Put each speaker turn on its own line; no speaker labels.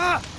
啊